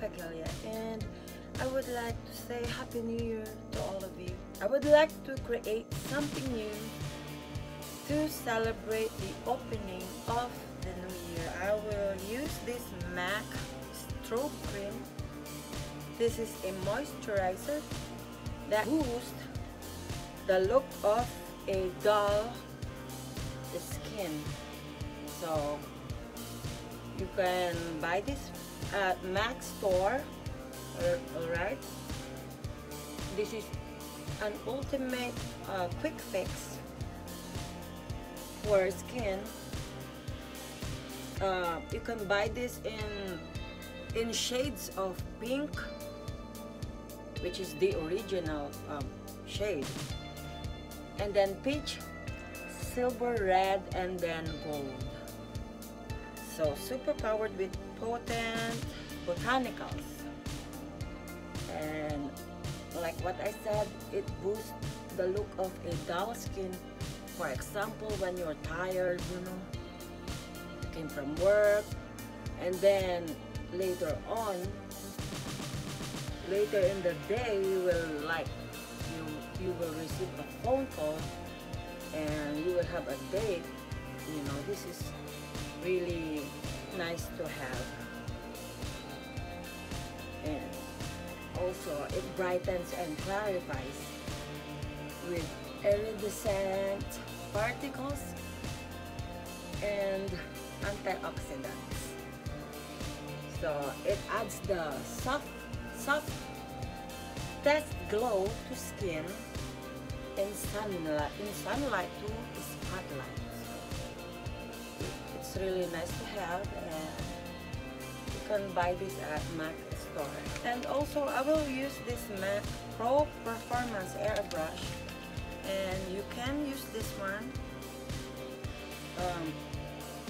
sa and I would like to say Happy New Year to all of you. I would like to create something new to celebrate the opening of the new year. I will use this MAC strobe cream. This is a moisturizer that boosts the look of a dull skin. So you can buy this at Mac store alright this is an ultimate uh, quick fix for skin. Uh, you can buy this in in shades of pink which is the original um, shade. And then peach silver red and then gold so super powered with potent botanicals. And like what I said, it boosts the look of a dull skin. For example, when you're tired, you know, you came from work, and then later on, later in the day, you will like, you, you will receive a phone call and you will have a date. You know, this is really nice to have. And also it brightens and clarifies with iridescent particles and antioxidants. So it adds the soft soft test glow to skin in sunlight in sunlight to spotlight it's really nice to have and you can buy this at MAC store. And also I will use this MAC Pro Performance Airbrush and you can use this one um,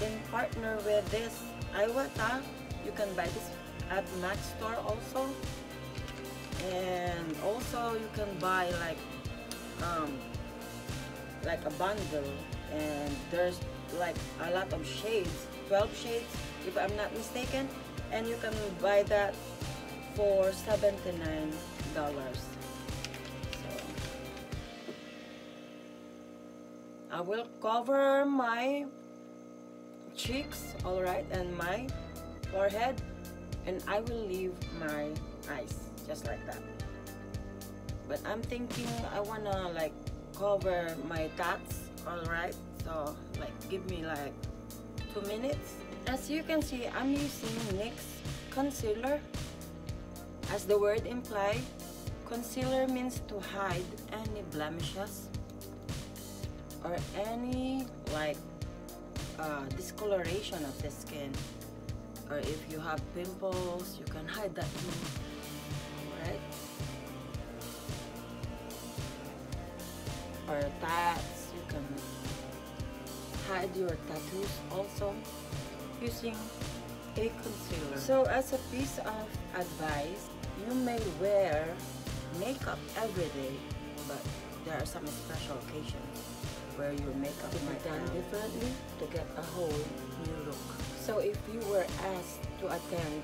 in partner with this Iwata. You can buy this at MAC store also. And also you can buy like um, like a bundle and there's like a lot of shades 12 shades if I'm not mistaken and you can buy that for 79 dollars. So I will cover my cheeks alright and my forehead and I will leave my eyes just like that. But I'm thinking I wanna like cover my tats alright so like give me like two minutes. As you can see I'm using NYX concealer. As the word implies concealer means to hide any blemishes or any like uh, discoloration of the skin. Or if you have pimples you can hide that too. Right. Or can hide your tattoos also using a concealer. So as a piece of advice, you may wear makeup every day, but there are some special occasions where your makeup be done differently to get a whole new look. So if you were asked to attend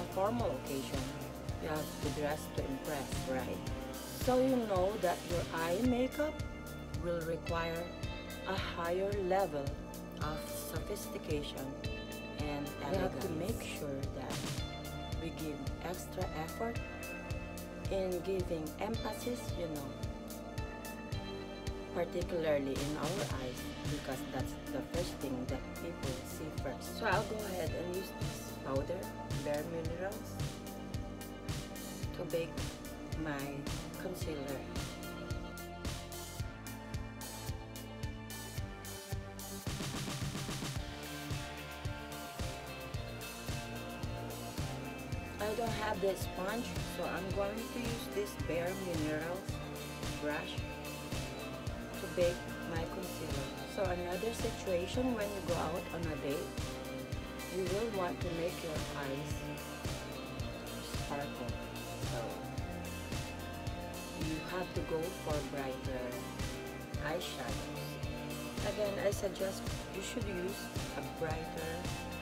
a formal occasion, you have to dress to impress, right? So you know that your eye makeup will require a higher level of sophistication and elegance. we have to make sure that we give extra effort in giving emphasis, you know, particularly in our eyes because that's the first thing that people see first. So I'll go ahead and use this powder, Bare Minerals, to bake my concealer. Have the sponge, so I'm going to use this Bare Minerals brush to bake my concealer. So another situation when you go out on a date, you will want to make your eyes sparkle. So you have to go for brighter eyeshadows. Again, I suggest you should use a brighter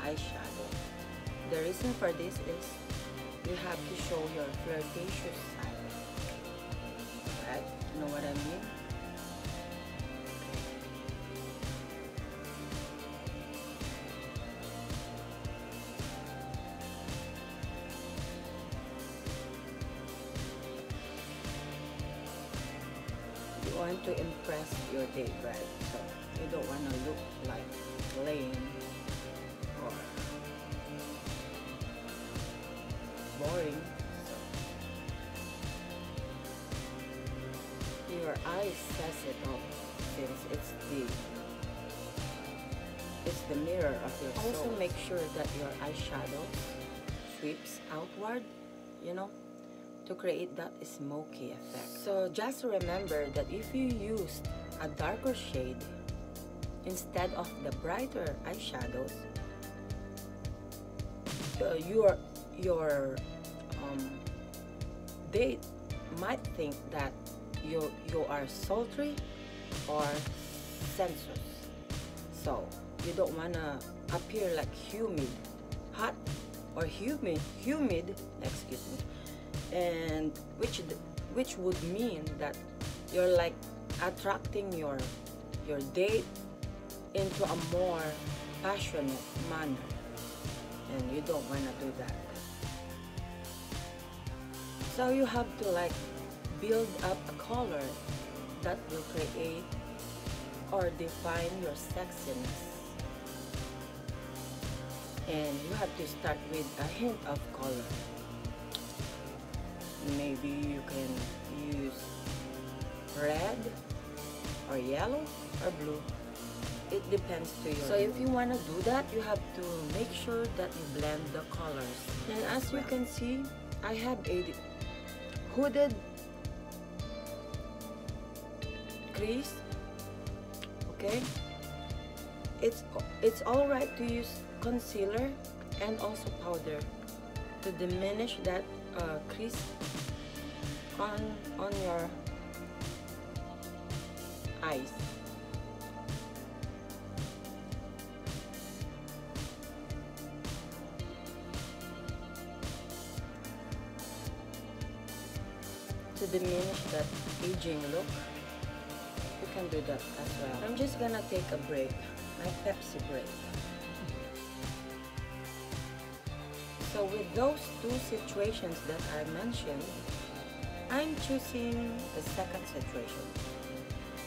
eyeshadow. The reason for this is you have to show your flirtatious side. Right? You know what I mean? You want to impress your date, right? So you don't want to look it's the it's the mirror of your soul. Also make sure that your eyeshadow sweeps outward, you know, to create that smoky effect. So just remember that if you used a darker shade instead of the brighter eyeshadows, uh, your your um, date might think that you you are sultry or sensuous. So you don't wanna appear like humid, hot or humid, humid. Excuse me, and which which would mean that you're like attracting your your date into a more passionate manner and you don't want to do that so you have to like build up a color that will create or define your sexiness. And you have to start with a hint of color. Maybe you can use red or yellow or blue. It depends to you so if you want to do that you have to make sure that you blend the colors. And as you can see I have a hooded crease okay? It's it's all right to use concealer and also powder to diminish that uh, crease on on your eyes. To diminish that aging look can do that as well. I'm just gonna take a break my Pepsi break. So with those two situations that I mentioned I'm choosing the second situation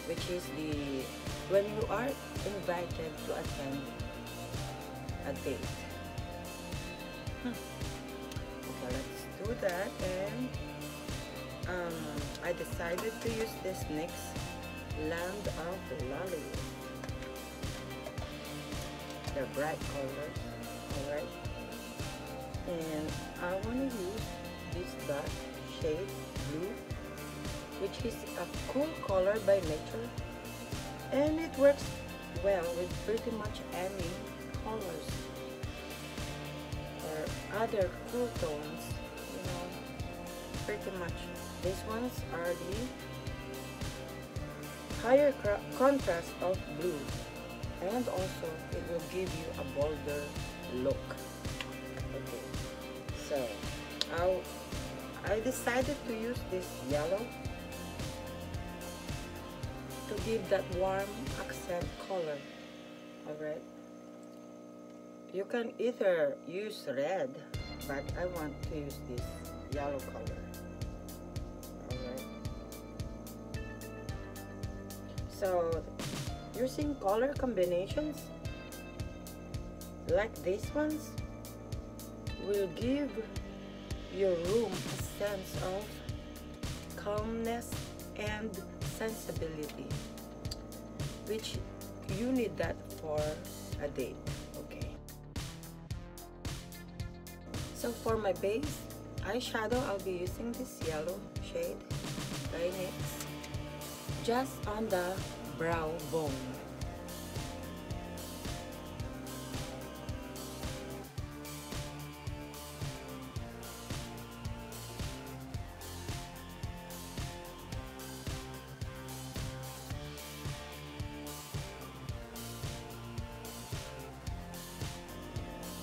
which is the when you are invited to attend a date. Hmm. okay let's do that and um, I decided to use this NYX Land of Lollywood. They're bright colors, alright? And I want to use this dark shade blue, which is a cool color by nature. And it works well with pretty much any colors or other cool tones, you know, pretty much these ones are the higher contrast of blue and also it will give you a bolder look. Okay, so I'll, I decided to use this yellow to give that warm accent color. Alright. You can either use red, but I want to use this yellow color. So using color combinations? Like these ones? Will give your room a sense of calmness and sensibility which you need that for a date okay? So for my base eyeshadow I'll be using this yellow shade by NYX just on the brow bone.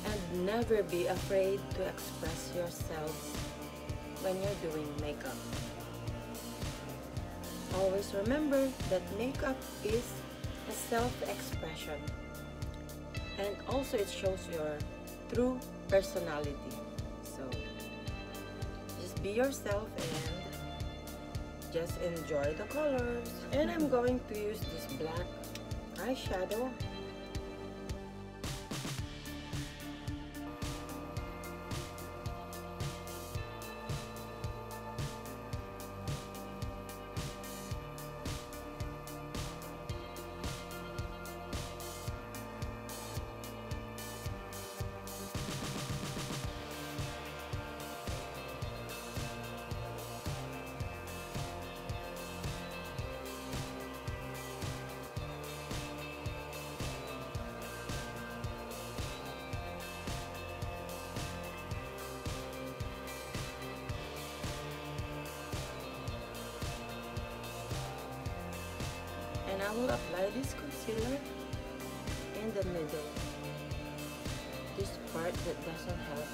And never be afraid to express yourselves when you're doing makeup. Always remember that makeup is a self-expression and also it shows your true personality. So just be yourself and just enjoy the colors. And I'm going to use this black eyeshadow will apply this concealer in the middle. This part that doesn't have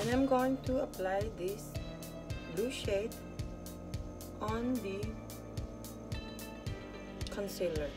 and I'm going to apply this blue shade on the concealer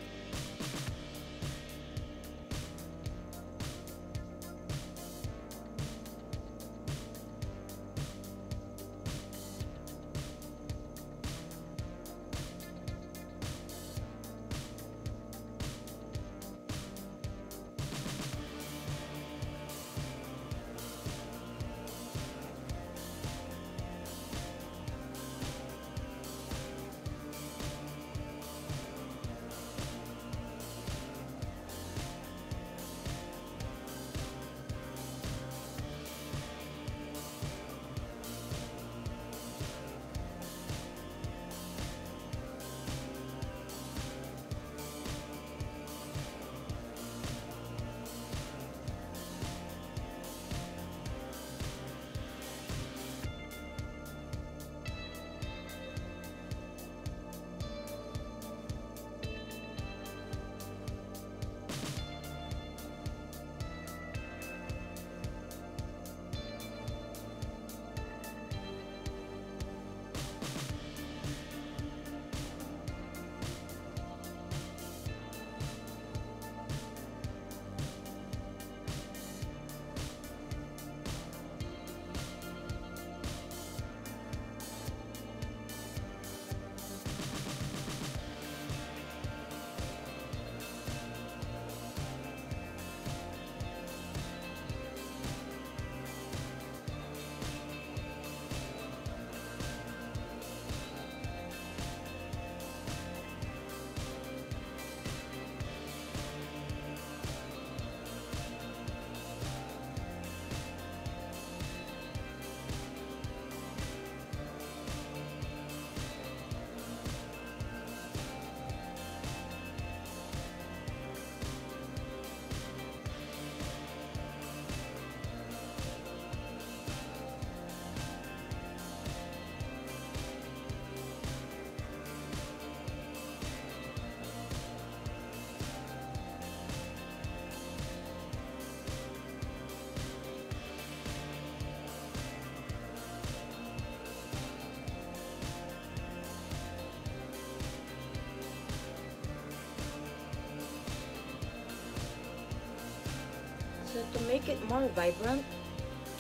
So to make it more vibrant,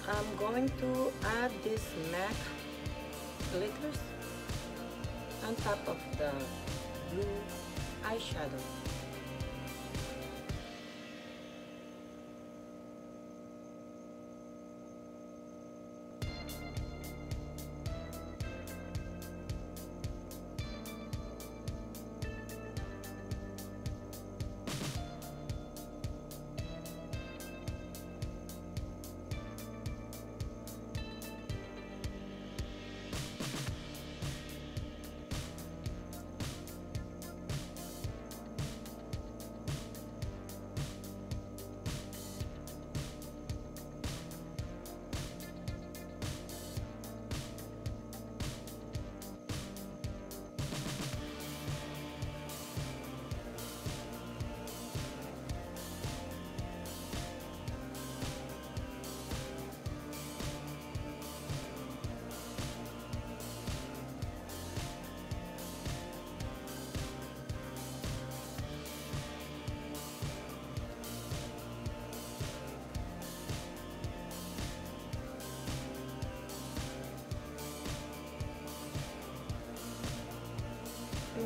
I'm going to add this MAC glitters on top of the blue eyeshadow.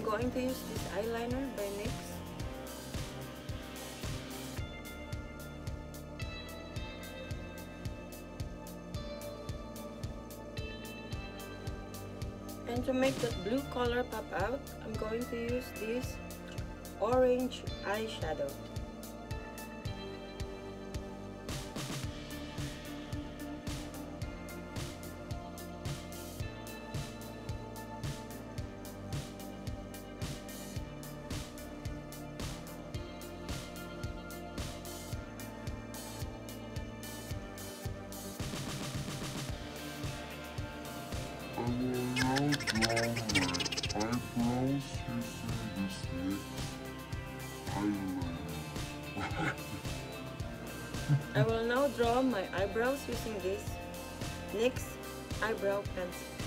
I'm going to use this eyeliner by NYX. And to make that blue color pop out, I'm going to use this orange eyeshadow. I will now draw my eyebrows using this NYX eyebrow pencil.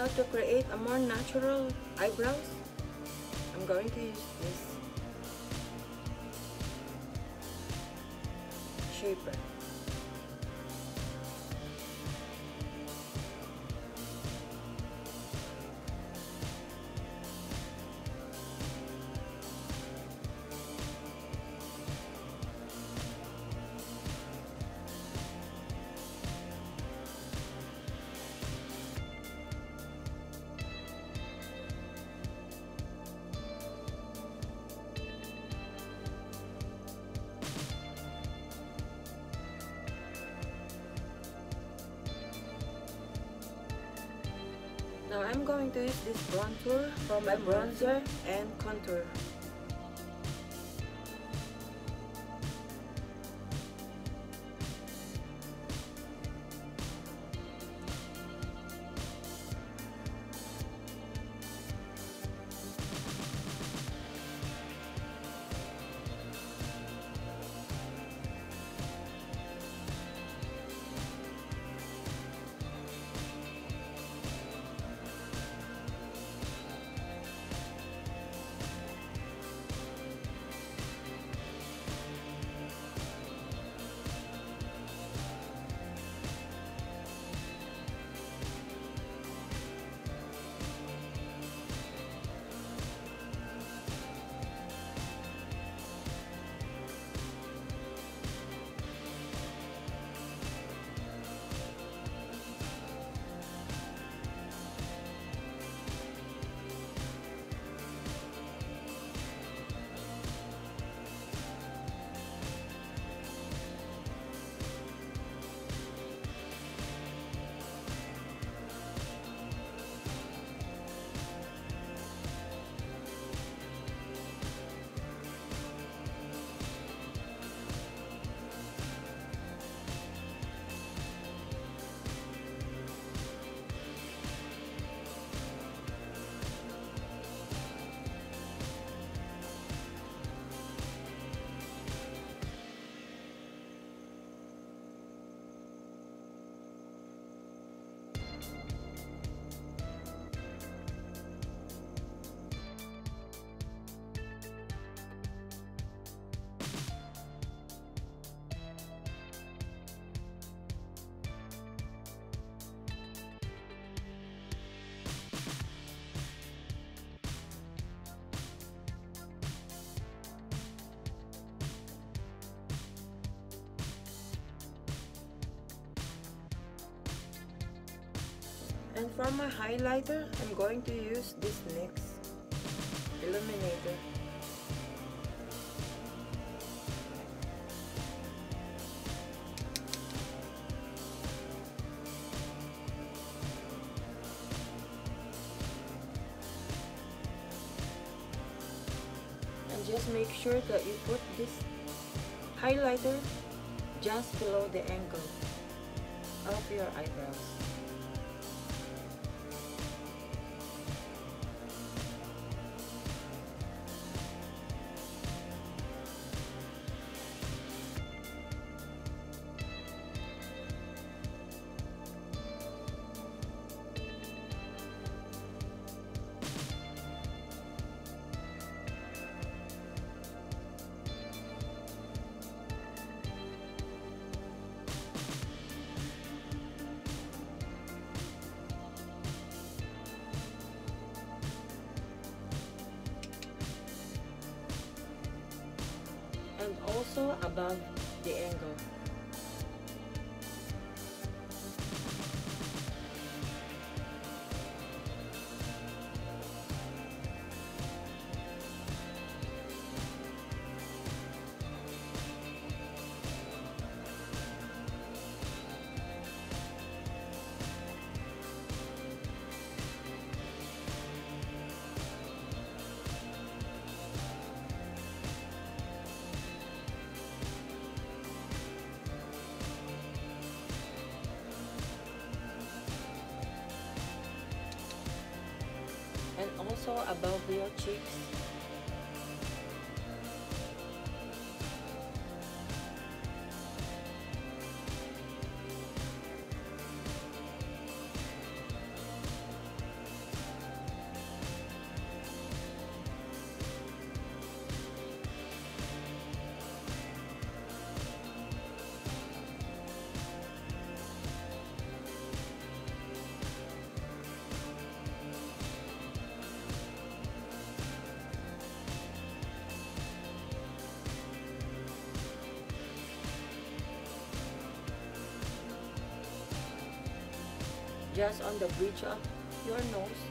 To create a more natural eyebrows, I'm going to use this shaper. My bronzer and contour. And for my highlighter, I'm going to use this NYX Illuminator. And just make sure that you put this highlighter just below the angle of your eyebrows. Also above the angle. Cheeks just on the bridge of your nose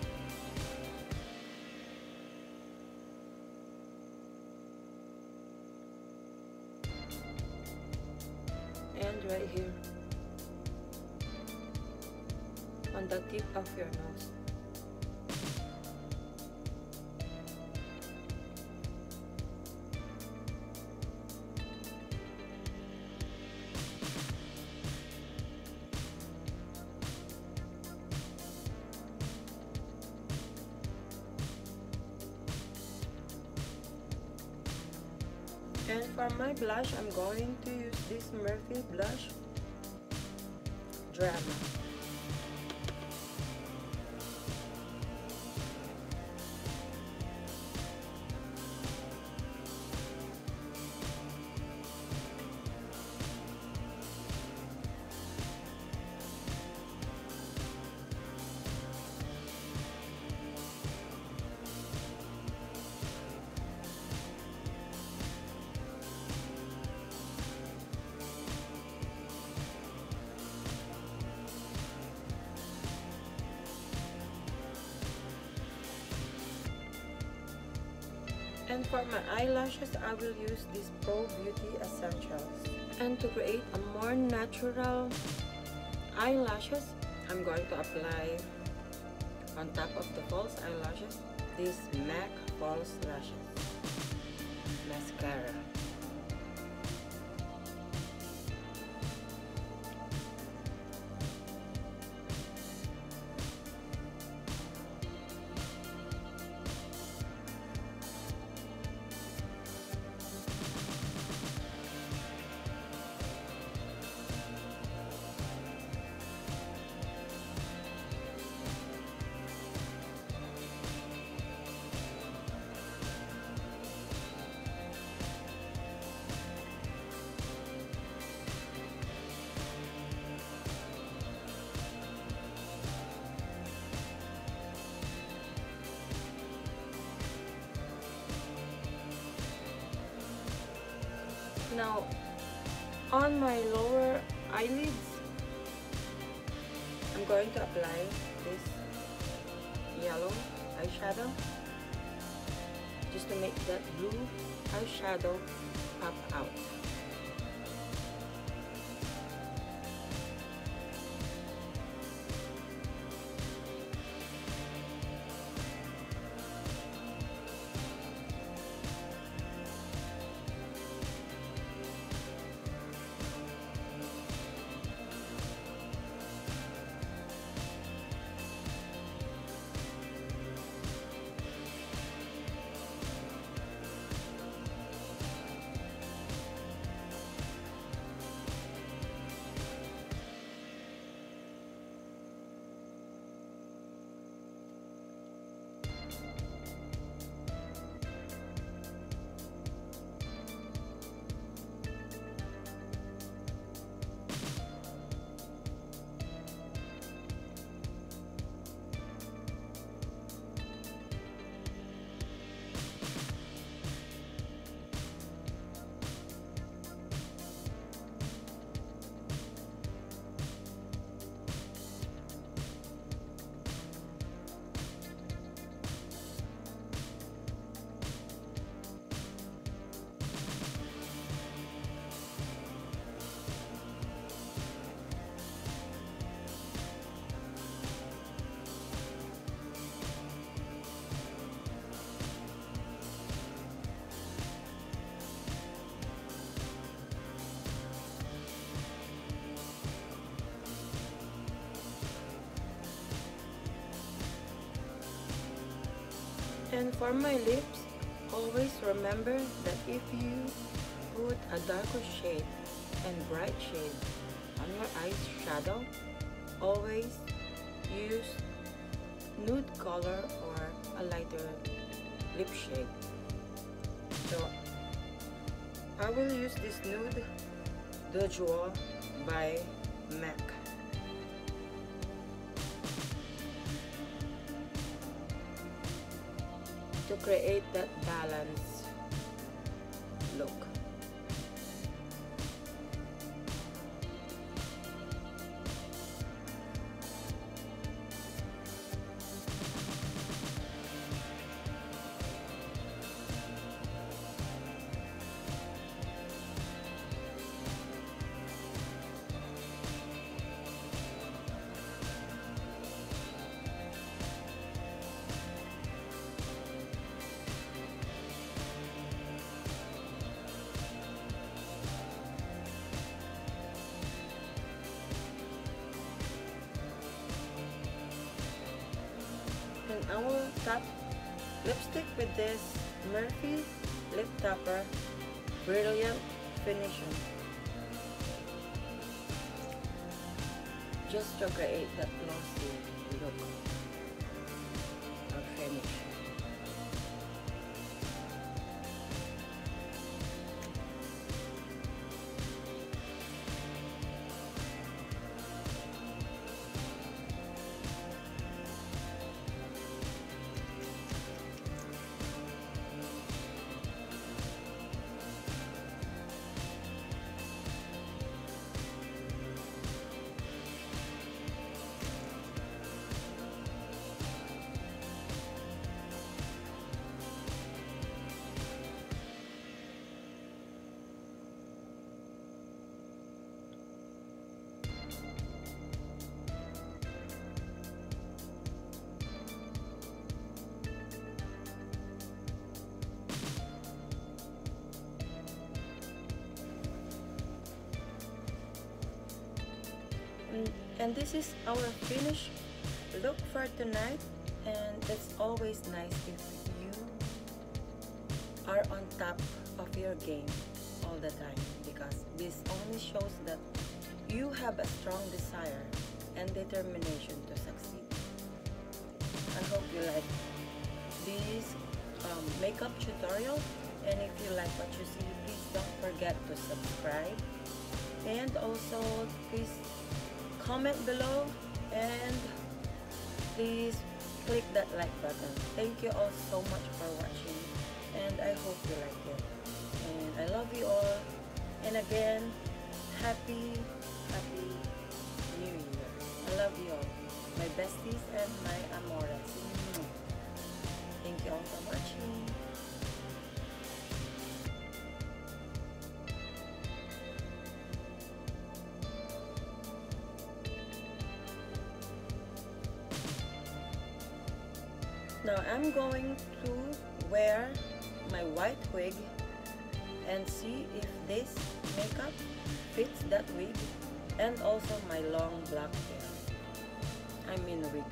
blush, I'm going to use this Morphe blush Drama. And for my eyelashes, I will use this Pro Beauty Essentials. And to create a more natural eyelashes, I'm going to apply on top of the false eyelashes this MAC False Lashes Mascara. Now, on my lower eyelids, I'm going to apply this yellow eyeshadow just to make that blue eyeshadow pop out. And for my lips, always remember that if you put a darker shade and bright shade on your eyes shadow, always use nude color or a lighter lip shade. So I will use this nude Dojo by create that balance look. And I will tap lipstick with this Morphe Lip Topper Brilliant Finishing. Just to create that glossy and, this is our finished look for tonight and it's always nice if you are on top of your game all the time because this only shows that you have a strong desire and determination to succeed. I hope you like this um, makeup tutorial and if you like what you see please don't forget to subscribe and also please comment below and please click that like button. Thank you all so much for watching and I hope you like it. And I love you all. And again happy happy new year. I love you all Now I'm going to wear my white wig and see if this makeup fits that wig and also my long black hair. I mean wig.